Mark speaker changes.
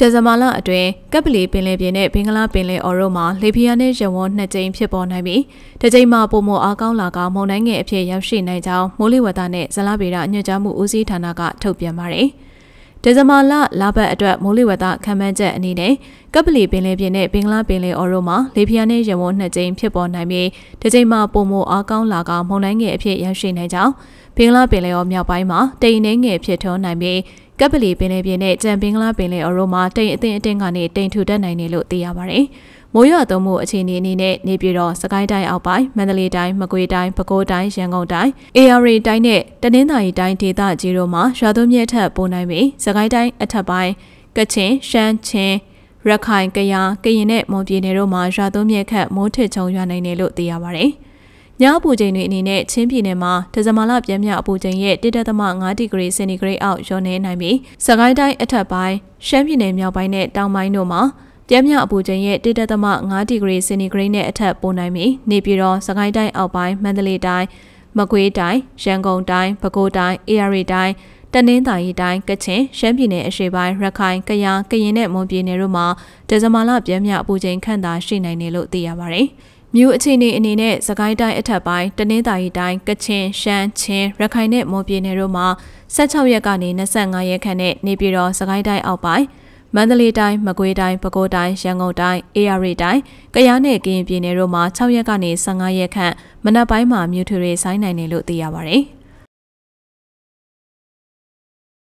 Speaker 1: တဇမာလအတွင်းကပ်ပလီပင်လယ်ပြင်နဲ့ဘင်္ဂလားပင်လယ်အော်တို့မှာလေပြင်းနဲ့ရဝန်းနှစ်ကြိမ်ဖြစ်ပေါ်နိုင်ပြီးတစ်ကြိမ်မှာပုံမအားကောင်းလာကမုန်တိုင်းငယ်အဖြစ်ရောက်ရှိနိုင်ကြောင်းမိုးလေဝသနဲ့ဇလဗေဒညွှန်ကြားမှုဦးစီးဌာနကထုတ်ပြန်ပါတယ်။ဒီဇင်ဘာလလပတ်အတွက်မိုးလေဝသခံမှန်းချက်အနေနဲ့ကပ်ပလီပင်လယ်ပြင်နဲ့ဘင်္ဂလားပင်လယ်အော်တို့မှာလေပြင်းနဲ့ရဝန်းနှစ်ကြိမ်ဖြစ်ပေါ်နိုင်ပြီးတစ်ကြိမ်မှာပုံမအားကောင်းလာကမုန်တိုင်းငယ်အဖြစ်ရောက်ရှိနိုင်ကြောင်းဘင်္ဂလားပင်လယ်အော်မြောက်ပိုင်းမှာတိမ်နှင်းငယ်ဖြစ်ထွန်းနိုင်ပြီး ကပ်ပလီပင်လယ်ပြင်နဲ့ကြံပင်္ဂလားပင်လယ်အော်တို့မှာတိမ်အထင်အထင်ကနေတိမ်ထူတတ်နိုင်တယ်လို့သိရပါတယ်။မိုးရွာသွန်းမှုအခြေအနေအနေနဲ့နေပြည်တော်စကိုင်းတိုင်းအောက်ပိုင်းမန္တလေးတိုင်းမကွေးတိုင်းပဲခူးတိုင်းရန်ကုန်တိုင်း AR တိုင်းနဲ့တနင်္သာရီတိုင်းဒေသကြီးတို့မှာရွာသွန်းမြစ်ထက်ပိုနိုင်ပြီးစကိုင်းတိုင်းအထက်ပိုင်းကချင်ရှမ်းချင်းရခိုင်ကယားကရင်နဲ့မွန်ပြည်နယ်တို့မှာရွာသွန်းမြစ်ခတ်မိုးထစ်ချုံရွာနိုင်တယ်လို့သိရပါတယ်။ ညအပူချိန်တွေအနေနဲ့ချင်းပြည်နယ်မှာဒီဇင်ဘာလပြန်မြအပူချိန်ရဲ့1.5ဒီဂရီစင်တီဂရိတ်အောက်လျော့နေနိုင်ပြီးစကိုင်းတိုင်းအထက်ပိုင်းရှမ်းပြည်နယ်မြောက်ပိုင်းနဲ့တောင်ပိုင်းတို့မှာပြန်မြအပူချိန်ရဲ့1.5ဒီဂရီစင်တီဂရိတ်နဲ့အထက်ပိုနိုင်ပြီးနေပြည်တော်စကိုင်းတိုင်းအောက်ပိုင်းမန္တလေးတိုင်းမကွေးတိုင်းရန်ကုန်တိုင်းပဲခူးတိုင်းအေရီတိုင်းတနင်္သာရီတိုင်းကချင်ရှမ်းပြည်နယ်အရှေ့ပိုင်းရခိုင်ကယားကရင်နဲ့မွန်ပြည်နယ်တို့မှာဒီဇင်ဘာလပြန်မြအပူချိန်ခန့်သာရှိနိုင်တယ်လို့သိရပါတယ်။ မြို့အခြေအနေအနေနဲ့စကိုင်းတိုင်းအထက်ပိုင်းတနင်္သာရီတိုင်းကချင်ရှမ်းချင်းရခိုင်နဲ့မွန်ပြည်နယ်တို့မှာ16ရက်ကနေ25ရက်ခန့်နဲ့နေပြည်တော်စကိုင်းတိုင်းအောက်ပိုင်းမန္တလေးတိုင်းမကွေးတိုင်းပဲခူးတိုင်းရန်ကုန်တိုင်းအေရရီတိုင်းကယားနဲ့ကရင်ပြည်နယ်တို့မှာ6ရက်ကနေ15ရက်ခန့်မနက်ပိုင်းမှာမြို့ထွေတွေဆိုင်းနိုင်တယ်လို့သိရပါဗျ။